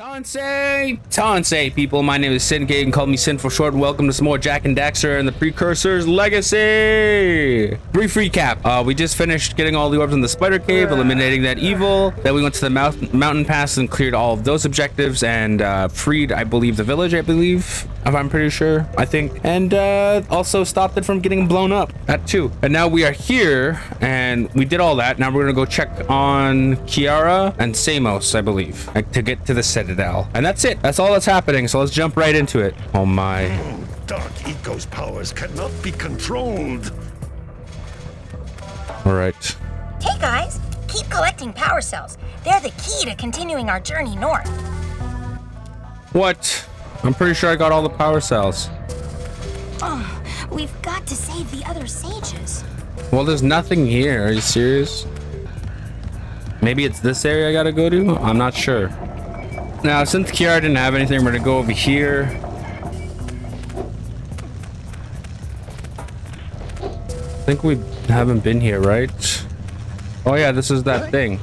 Tansei! Tansei, people. My name is Sin. You can call me Sin for short. Welcome to some more Jak and Daxter and the Precursors Legacy! Brief recap. Uh, we just finished getting all the orbs in the Spider Cave, eliminating that evil. Then we went to the mount mountain pass and cleared all of those objectives and uh, freed, I believe, the village, I believe. If I'm pretty sure, I think. And uh, also stopped it from getting blown up. That too. And now we are here and we did all that. Now we're gonna go check on Keira and Samos, I believe, like, to get to the Citadel. And that's it. That's all that's happening. So let's jump right into it. Oh my. Dark Eco's powers cannot be controlled. All right. Hey guys, keep collecting power cells. They're the key to continuing our journey north. What? I'm pretty sure I got all the power cells. Oh, we've got to save the other sages. Well, there's nothing here. Are you serious? Maybe it's this area I gotta go to? I'm not sure. Now, since Keira didn't have anything, we're gonna go over here. I think we haven't been here, right? Oh yeah, this is that thing.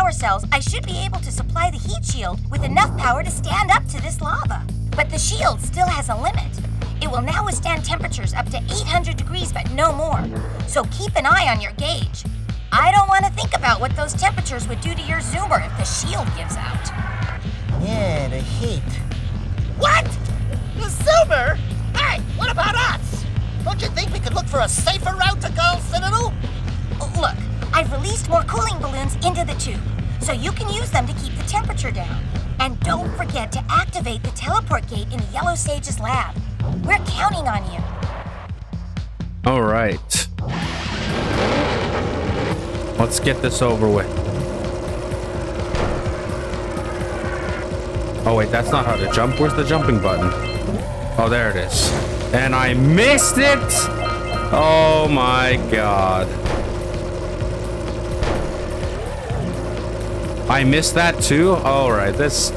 Power cells, I should be able to supply the heat shield with enough power to stand up to this lava. But the shield still has a limit. It will now withstand temperatures up to 800 degrees, but no more. So keep an eye on your gauge. I don't want to think about what those temperatures would do to your zoomer if the shield gives out. Yeah, the heat. What? The Zoomer? Hey, what about us? Don't you think we could look for a safer route to Gol Citadel? I've released more cooling balloons into the tube, so you can use them to keep the temperature down. And don't forget to activate the teleport gate in the Yellow Sage's lab. We're counting on you. All right. Let's get this over with. Oh wait, that's not how to jump. Where's the jumping button? Oh, there it is. And I missed it! Oh my god. I missed that too? Alright, this...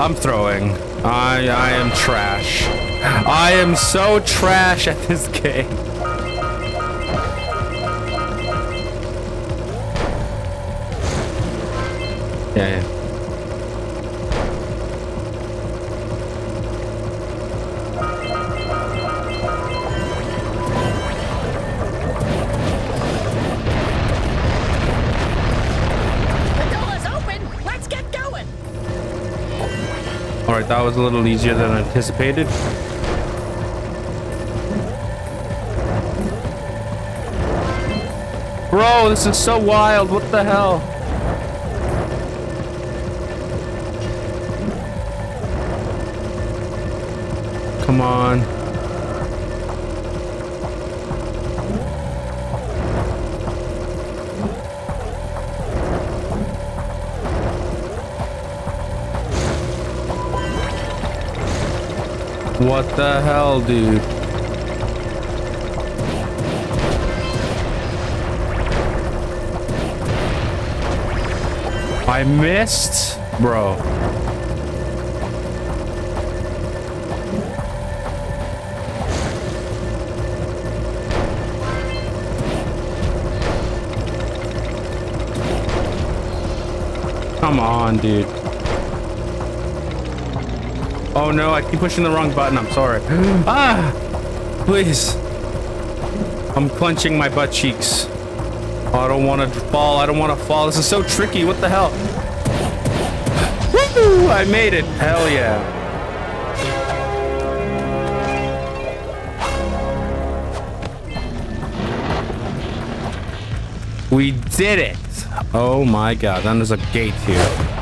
I'm throwing. I, I am trash. I am so trash at this game. That was a little easier than anticipated. Bro, this is so wild. What the hell? Come on. What the hell, dude? I missed? Bro. Come on, dude. Oh no, I keep pushing the wrong button. I'm sorry. ah! Please. I'm clenching my butt cheeks. Oh, I don't want to fall. I don't want to fall. This is so tricky. What the hell? Woo! I made it. Hell yeah. We did it. Oh my god. There's a gate here.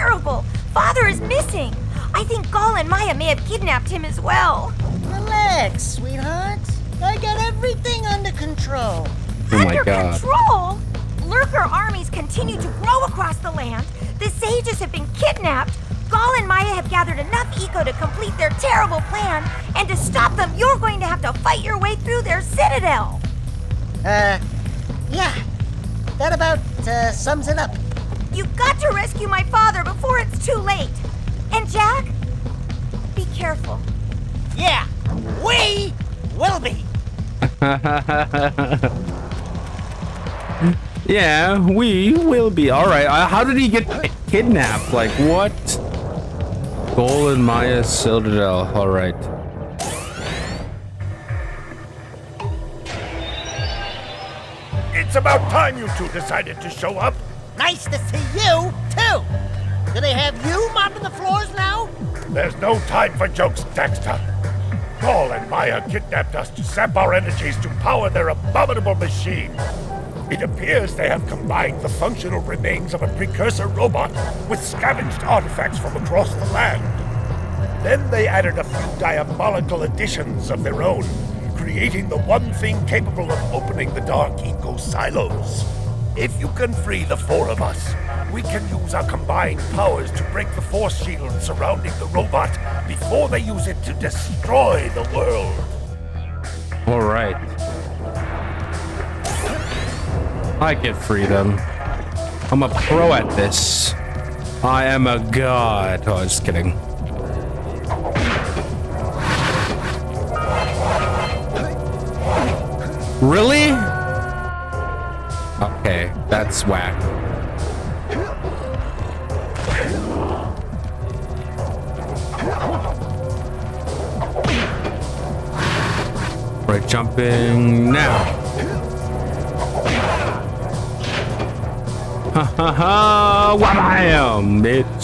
Terrible. Father is missing. I think Gol and Maia may have kidnapped him as well. Relax, sweetheart. I got everything under control. Oh my Under god. control? Lurker armies continue to grow across the land. The sages have been kidnapped. Gol and Maia have gathered enough eco to complete their terrible plan. And to stop them, you're going to have to fight your way through their citadel. Uh, yeah. That about uh, sums it up. You've got to rescue my father before it's too late. And Jak, be careful. Yeah, we will be. yeah, we will be. All right. Uh, how did he get kidnapped? Like, what? Gol and Maia Citadel. All right. It's about time you two decided to show up. Nice to see you, too. Do they have you mopping the floors now? There's no time for jokes, Daxter. Gol and Maia kidnapped us to sap our energies to power their abominable machine. It appears they have combined the functional remains of a precursor robot with scavenged artifacts from across the land. Then they added a few diabolical additions of their own, creating the one thing capable of opening the Dark Eco silos. If you can free the four of us, we can use our combined powers to break the force shield surrounding the robot before they use it to destroy the world. All right. I can free them. I'm a pro at this. I am a god. Oh, just kidding. Really? Okay, that's whack. Right, jumping now. Ha ha ha! Wham! Bitch.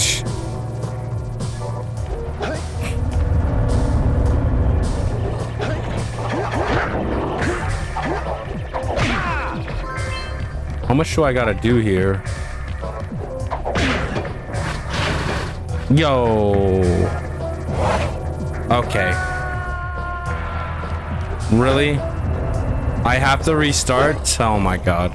Much do I gotta do here? Yo. Okay. Really? I have to restart? Oh my god.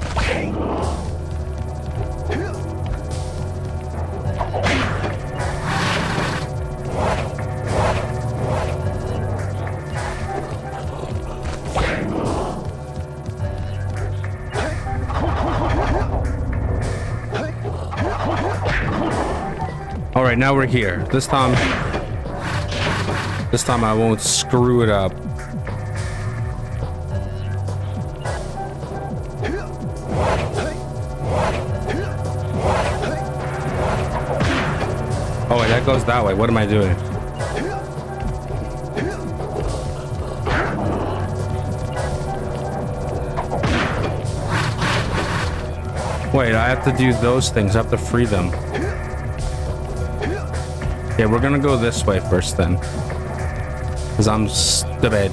Now we're here. This time, this time I won't screw it up. Oh wait, that goes that way. What am I doing? Wait, I have to do those things. I have to free them. Yeah, we're gonna go this way first then. Because I'm stupid.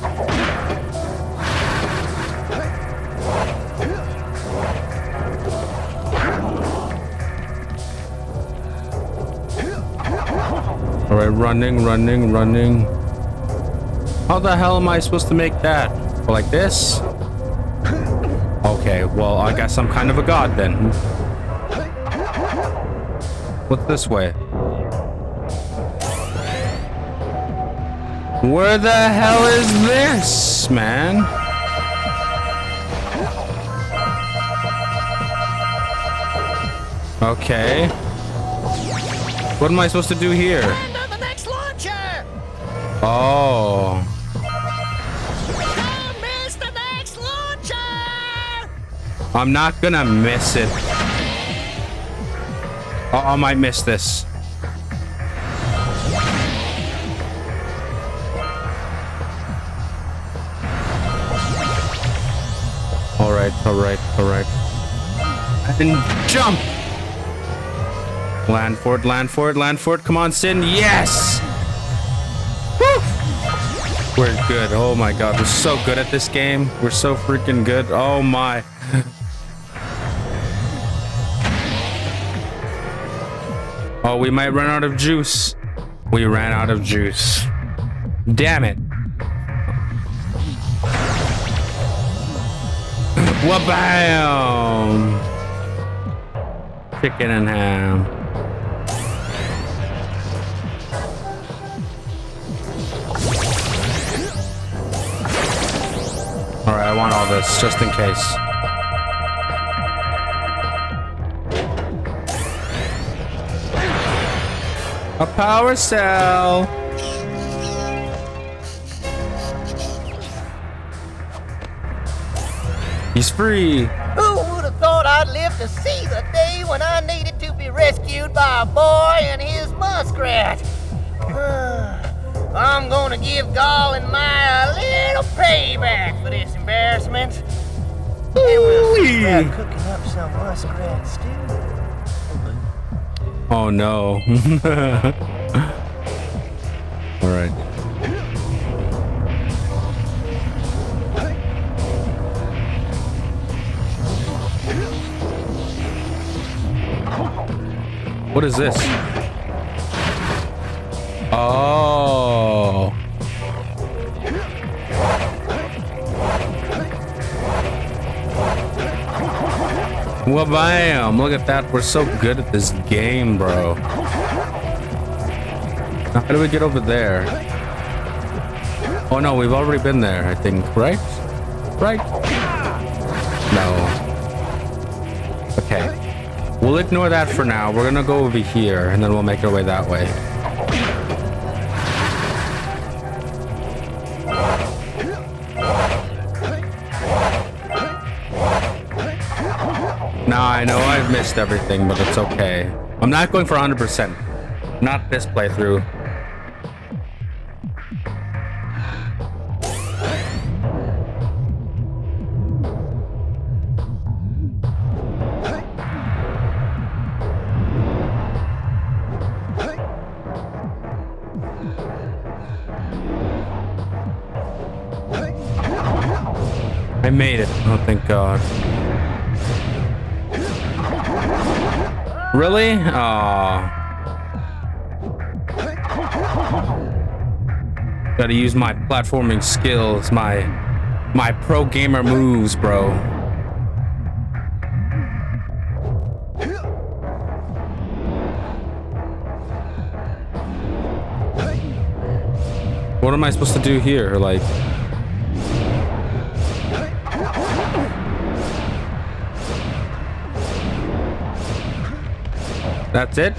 Alright, running, running, running. How the hell am I supposed to make that? Like this? Okay, well, I guess I'm kind of a god then. What's this way? Where the hell is this, man? Okay. What am I supposed to do here? And on the next launcher! Oh. Don't miss the next launcher! I'm not gonna miss it. Oh, I might miss this. All right, all right. And jump. Land for it, land for it, land for it. Come on, Sin. Yes. Woo! We're good. Oh my god, we're so good at this game. We're so freaking good. Oh my. Oh, we might run out of juice. We ran out of juice. Damn it. Wabam! Chicken and ham. Alright, I want all this just in case. A power cell. Free. Who would have thought I'd live to see the day when I needed to be rescued by a boy and his muskrat? I'm gonna give Gol and Maia a little payback for this embarrassment. And we'll see about cooking up some muskrat stew. Oh no. What is this? Oh. Well, bam! Look at that. We're so good at this game, bro. How do we get over there? Oh no, we've already been there, I think, right? Right? No. Okay. We'll ignore that for now. We're gonna go over here, and then we'll make our way that way. Now I know I've missed everything, but it's okay. I'm not going for 100%. Not this playthrough. Oh, thank God. Really? Aw. Gotta use my platforming skills, my my pro gamer moves, bro. What am I supposed to do here? Like That's it?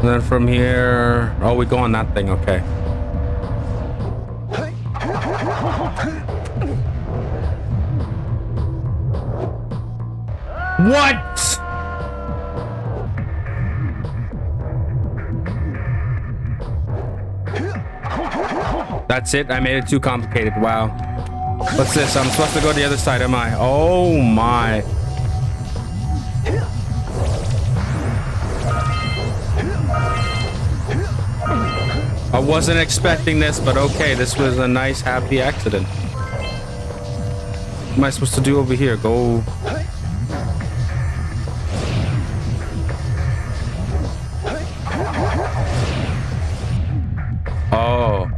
And then from here... Oh, we go on that thing. Okay. What? That's it? I made it too complicated. Wow. What's this? I'm supposed to go to the other side, am I? Oh my. I wasn't expecting this, but okay, this was a nice, happy accident. What am I supposed to do over here? Go. Oh.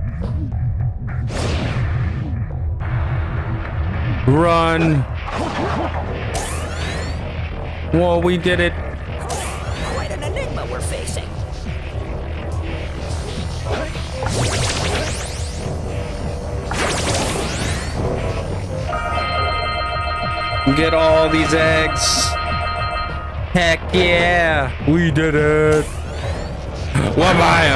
Run. Whoa, we did it. Get all these eggs. Heck yeah. We did it. What I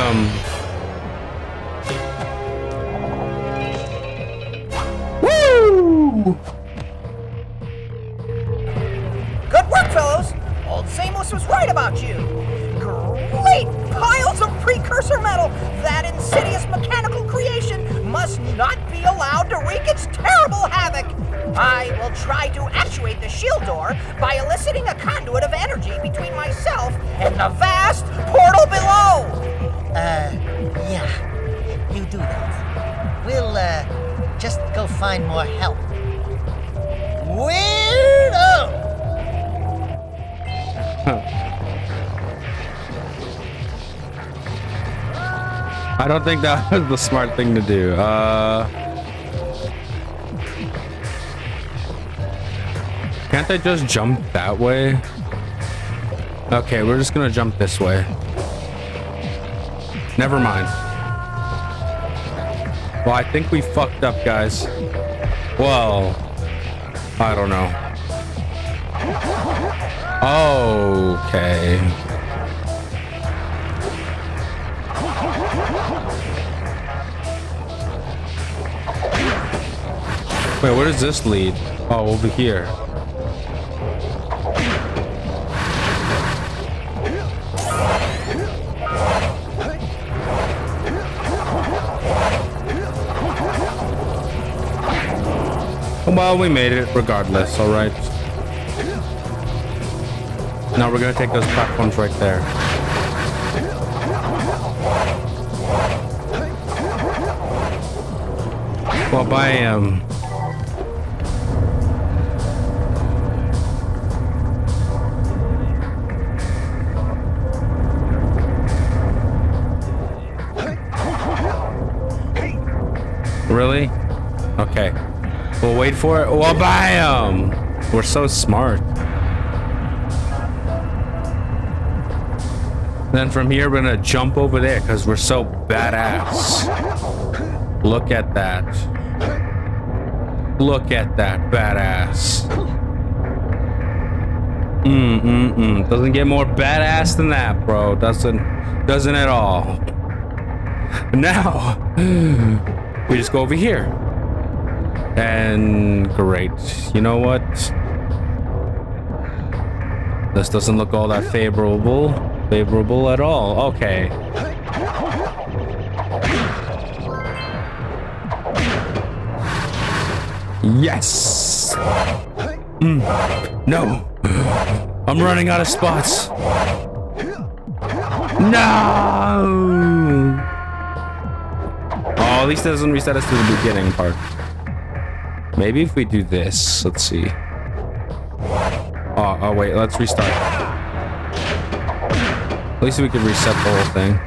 and the vast portal below! Uh, yeah. You do that. We'll, uh, just go find more help. Weirdo! I don't think that was the smart thing to do. Uh, can't I just jump that way? Okay, we're just gonna jump this way. Never mind. Well, I think we fucked up, guys. Well, I don't know. Okay. Wait, where does this lead? Oh, over here. Well, we made it regardless, all right. Now we're gonna take those platforms right there. Well, by um. Really? Okay. We'll wait for it. Well, bam! We're so smart. Then from here, we're gonna jump over there because we're so badass. Look at that. Look at that badass. Mm, mm, mm. Doesn't get more badass than that, bro. Doesn't, doesn't at all. Now, we just go over here. And great. You know what? This doesn't look all that favorable. Favorable at all. Okay. Yes! Mm. No! I'm running out of spots. No! Oh, at least it doesn't reset us to the beginning part. Maybe if we do this, let's see. Oh, oh wait, let's restart. At least we could reset the whole thing.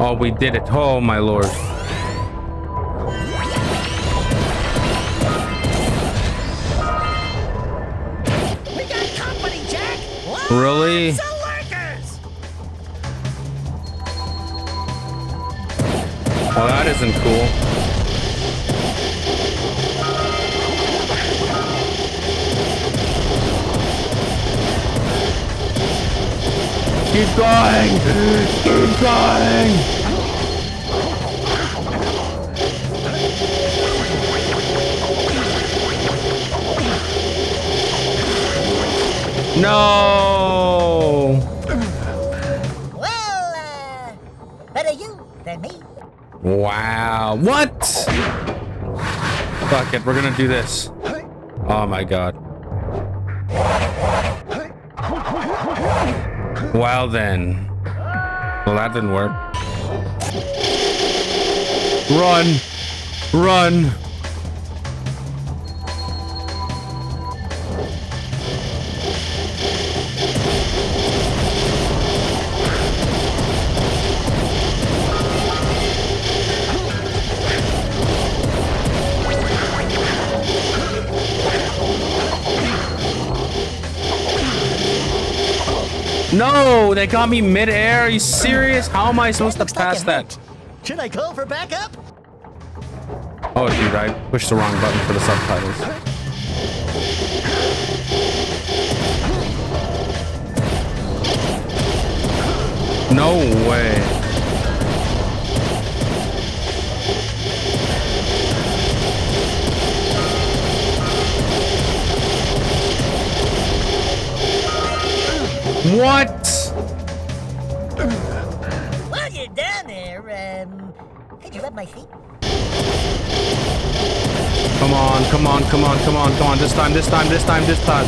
Oh, we did it. Oh, my lord. Really? Well, that isn't cool. Keep going! Keep going! No! Wow. What? Fuck it. We're gonna do this. Oh my god. Well then. Well, that didn't work. Run. Run. No, they got me midair. Are you serious? How am I supposed to pass that? Should I call for backup? Oh, dude, I pushed the wrong button for the subtitles. No way. What? While you're down there, um, could you rub my feet? Come on, come on, come on, come on, come on. This time, this time, this time, this time.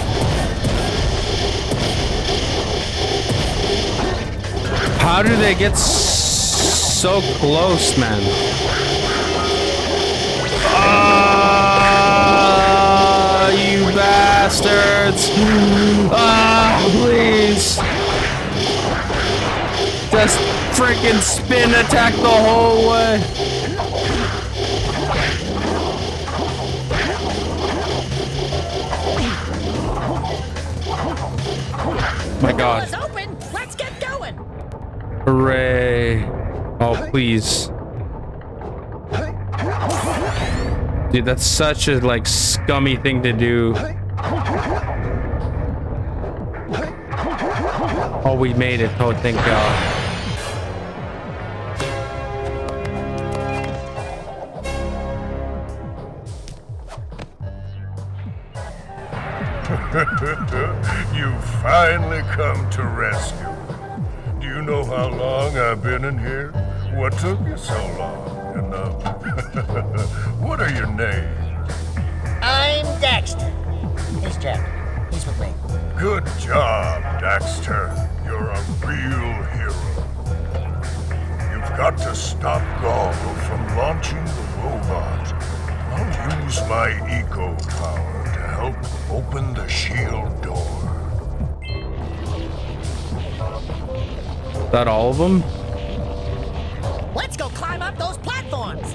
How do they get so close, man? Bastards! Ah, please! Just freaking spin attack the whole way. My God. Open. Let's get going. Hooray. Oh, please. Dude, that's such a, like, scummy thing to do. Oh, we made it. Oh, thank God. you finally come to rescue. Do you know how long I've been in here? What took you so long? And uh, what are your names? I'm Daxter. He's Jak. He's with me. Good job, Daxter. You're a real hero. You've got to stop Gol from launching the robot. I'll use my eco power to help open the shield door. Is that all of them? Let's go climb up those platforms.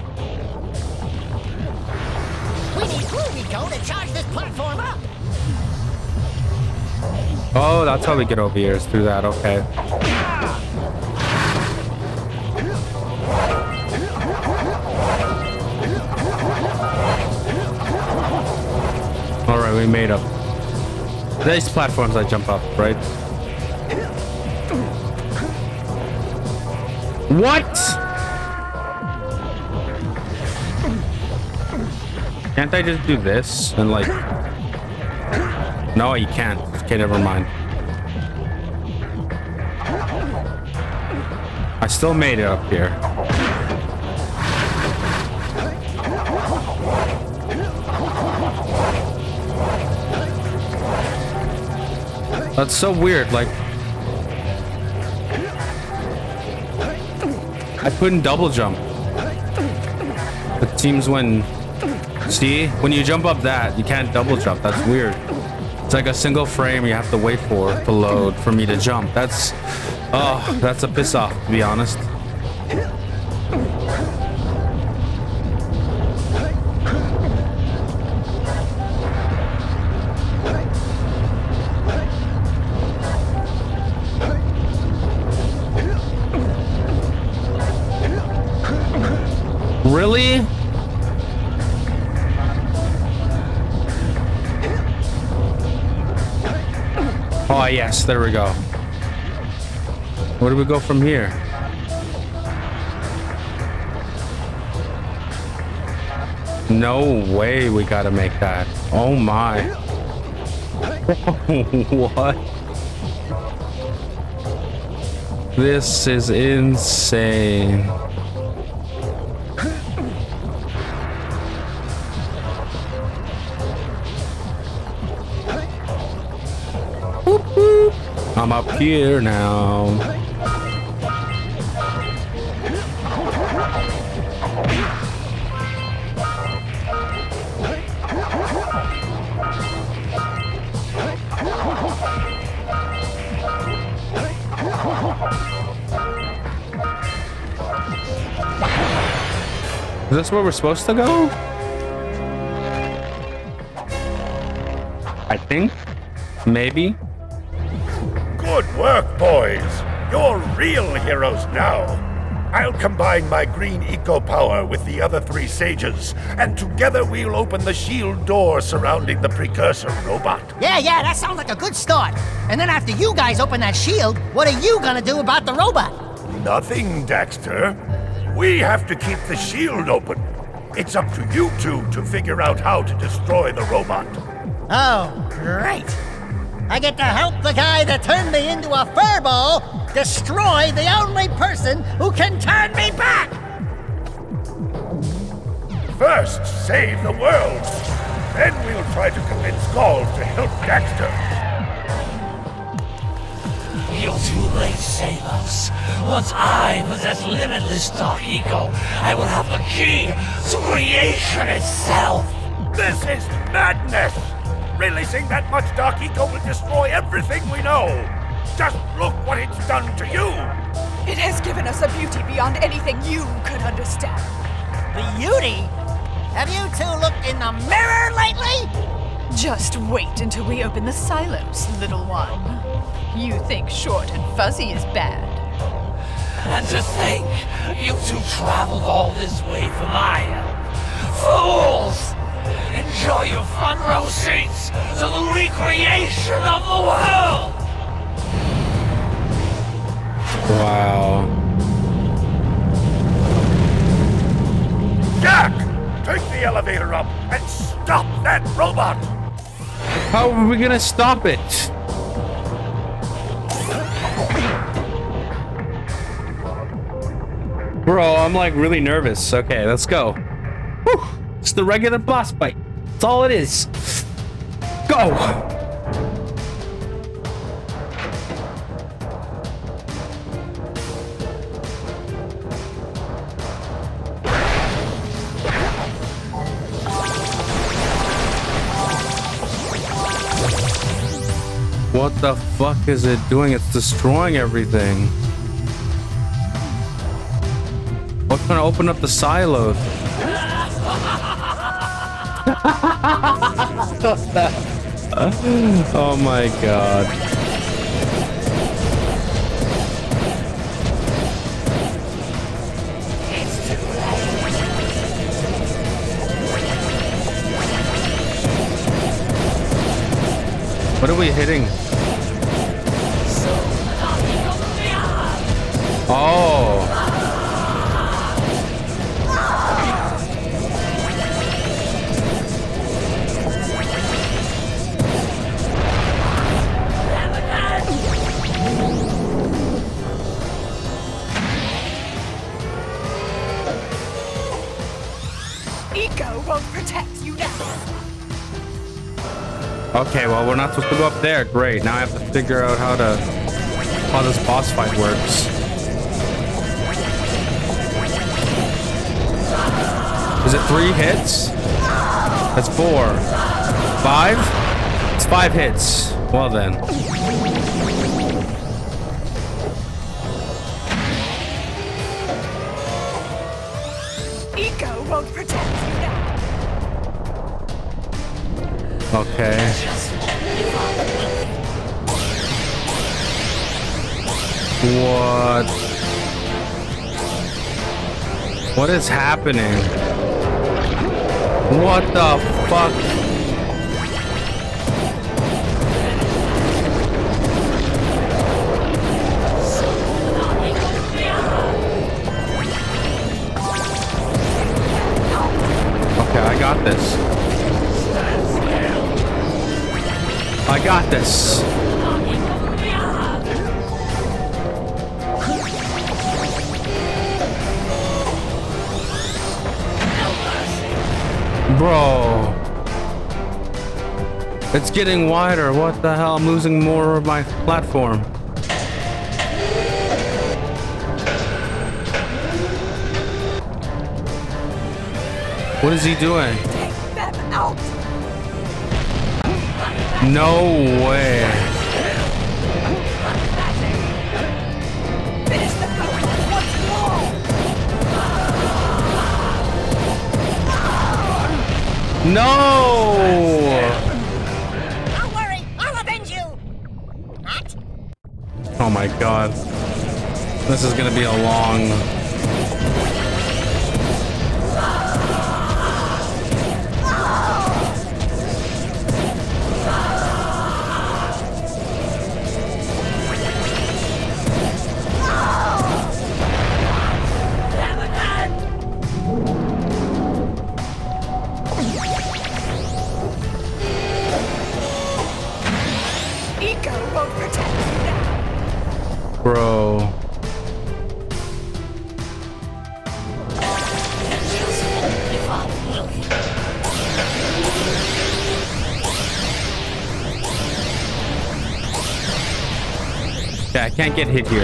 We need Rubico to charge this platform up. Oh, that's how we get over here, is through that. Okay. All right, we made up. These platforms I jump up, right? What? Can't I just do this and like... No, you can't. Okay, never mind. I still made it up here. That's so weird, like... I couldn't double jump. It seems when... See? When you jump up that, you can't double jump. That's weird. It's like a single frame you have to wait for to load for me to jump. That's... Oh, that's a piss off, to be honest. Really? Oh, yes, there we go. Where do we go from here? No way we gotta make that. Oh my. what? This is insane. Here now. Is this where we're supposed to go? I think. Maybe. Work, boys. You're real heroes now. I'll combine my green eco power with the other three sages, and together we'll open the shield door surrounding the precursor robot. Yeah, yeah, that sounds like a good start. And then after you guys open that shield, what are you gonna do about the robot? Nothing, Daxter. We have to keep the shield open. It's up to you two to figure out how to destroy the robot. Oh, great. I get to help the guy that turned me into a furball destroy the only person who can turn me back! First, save the world. Then we'll try to convince Gol to help Daxter. You're too late, save us. Once I possess limitless Dark Eco, I will have the key to creation itself. This is madness! Releasing that much Dark Eco will destroy everything we know. Just look what it's done to you. It has given us a beauty beyond anything you could understand. Beauty? Have you two looked in the mirror lately? Just wait until we open the silos, little one. You think short and fuzzy is bad. And to think, you two traveled all this way for my help. Fools! Enjoy your fun, row seats to the recreation of the world! Wow. Jak! Take the elevator up and stop that robot! How are we gonna stop it? Bro, I'm like really nervous. Okay, let's go. Whew, it's the regular boss fight. All it is. Go! What the fuck is it doing? It's destroying everything. What's gonna open up the silos? Oh my god. What are we hitting? Oh. Okay, well, we're not supposed to go up there. Great. Now I have to figure out how to how this boss fight works. Is it three hits? That's four. Five? It's five hits. Well then. Eco won't protect Okay. What? What is happening? What the fuck? I got this. Bro. It's getting wider. What the hell? I'm losing more of my platform. What is he doing? No way. Finish the battle once and all. No! Don't worry, I'll avenge you! What? Oh my god. This is gonna be a long. Get hit here.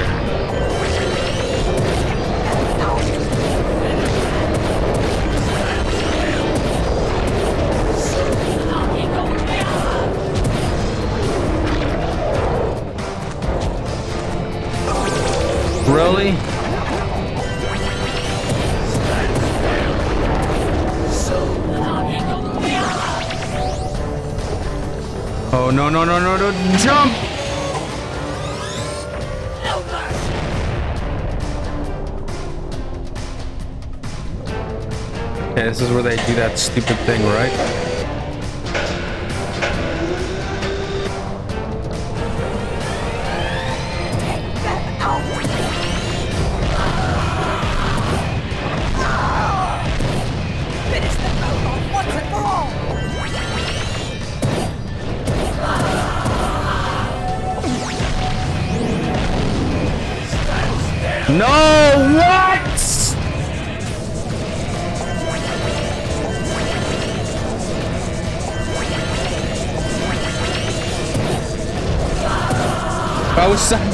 Really? Oh no no no no no jump! This is where they do that stupid thing, right?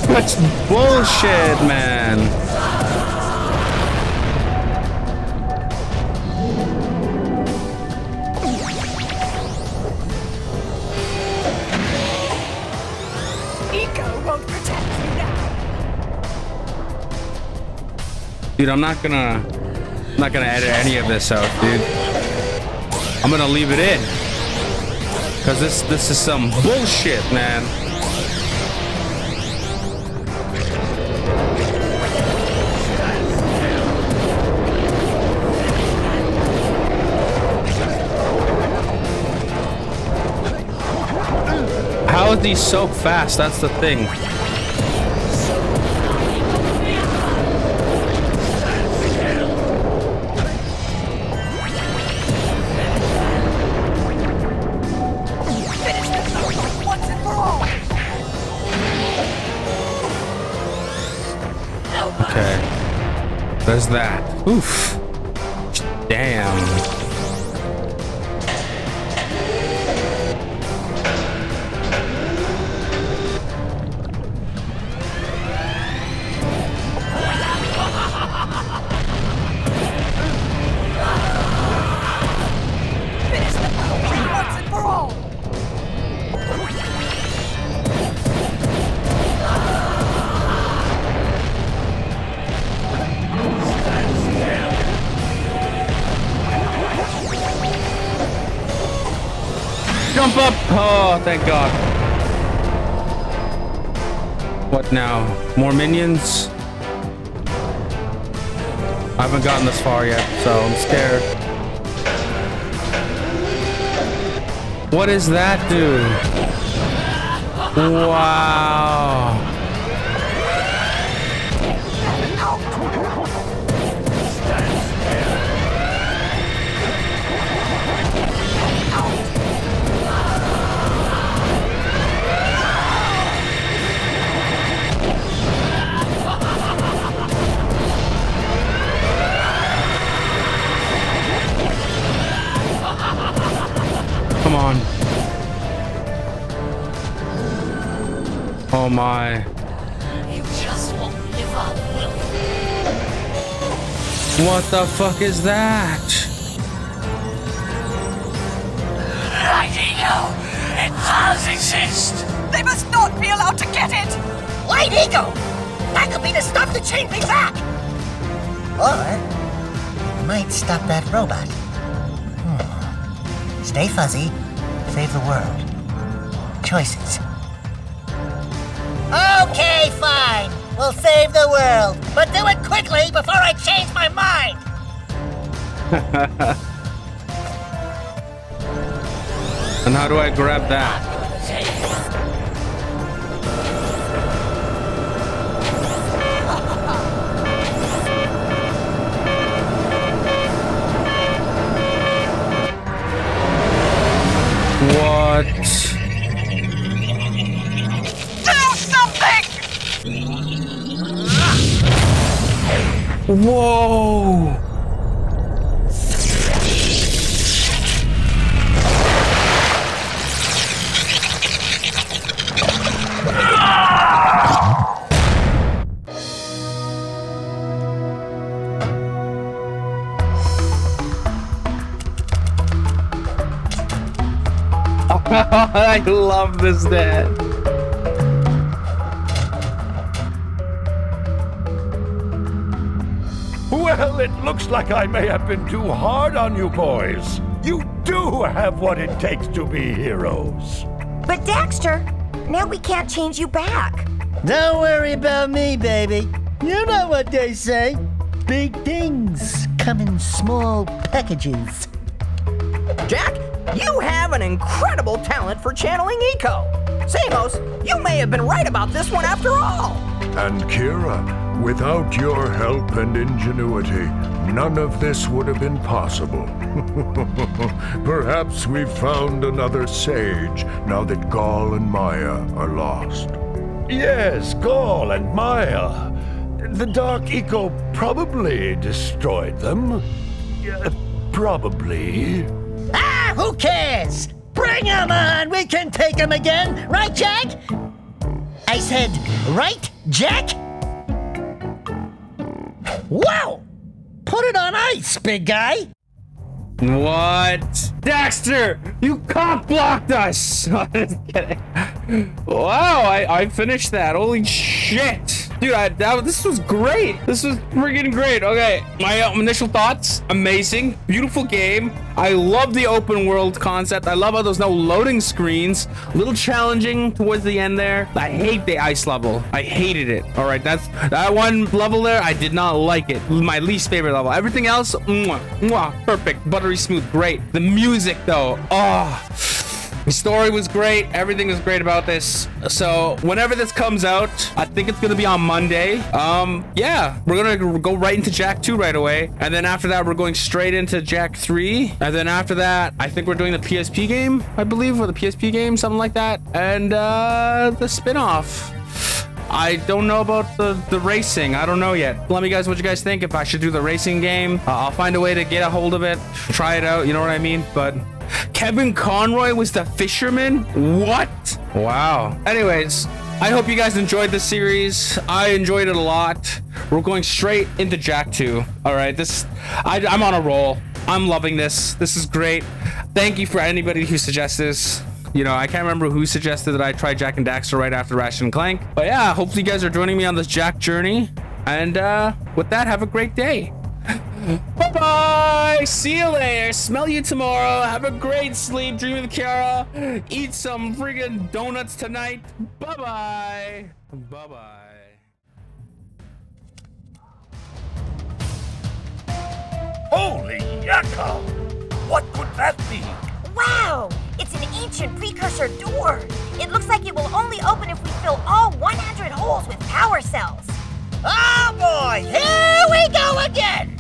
Much bullshit, man. Eco won't protect you now. Dude, I'm not gonna I'm not gonna edit any of this out, dude. I'm gonna leave it in. Cause this this is some bullshit, man. He so fast? That's the thing. Okay. There's that. Oof. God. What now? More minions? I haven't gotten this far yet, so I'm scared. What does that do? Wow. Come on. Oh my. You just won't give up, will you? What the fuck is that? Right, Eco. It does exist. They must not be allowed to get it! Light Eco! That could be the stuff to chain me back! Or, might stop that robot. Stay fuzzy, save the world. Choices. Okay, fine. We'll save the world. But do it quickly before I change my mind! And how do I grab that? What? Do something! Whoa! I love this dad. Well, it looks like I may have been too hard on you boys. You do have what it takes to be heroes. But Daxter, now we can't change you back. Don't worry about me, baby. You know what they say. Big things come in small packages. Jak, you have an incredible talent for channeling Eco. Samos, you may have been right about this one after all. And Keira, without your help and ingenuity, none of this would have been possible. Perhaps we've found another sage now that Gol and Maia are lost. Yes, Gol and Maia. The Dark Eco probably destroyed them. Yeah, probably. Who cares? Bring 'em on! We can take take 'em again, right, Jak? I said, right, Jak? Wow! Put it on ice, big guy! What? Daxter, you cock blocked us. Wow, I, I finished that. Holy shit. Dude, I, that, this was great. This was freaking great. Okay, my uh, initial thoughts, amazing. Beautiful game. I love the open world concept. I love how there's no loading screens. A little challenging towards the end there. I hate the ice level. I hated it. All right, that's that one level there. I did not like it. My least favorite level. Everything else, mwah, mwah, perfect, buttery smooth, great. The music though, oh. The story was great. Everything was great about this. So whenever this comes out, I think it's gonna be on Monday. Um, yeah, we're gonna go right into Jak 2 right away. And then after that, we're going straight into Jak 3. And then after that, I think we're doing the PSP game, I believe, or the PSP game, something like that. And uh, the spin-off. I don't know about the, the racing. I don't know yet. Let me guys what you guys think. If I should do the racing game, uh, I'll find a way to get a hold of it, try it out. You know what I mean? But Kevin Conroy was the fisherman? What? Wow. Anyways, I hope you guys enjoyed this series. I enjoyed it a lot. We're going straight into Jak 2. All right, this I, I'm on a roll. I'm loving this. This is great. Thank you for anybody who suggests this. You know, I can't remember who suggested that I try Jak and Daxter right after Ratchet and Clank. But yeah, hopefully you guys are joining me on this Jak journey. And uh, with that, have a great day. Bye-bye. See you later. Smell you tomorrow. Have a great sleep. Dream with Keira. Eat some friggin' donuts tonight. Bye-bye. Bye-bye. Holy yakka! What could that be? Wow! It's an ancient precursor door. It looks like it will only open if we fill all 100 holes with power cells. Oh boy, here we go again!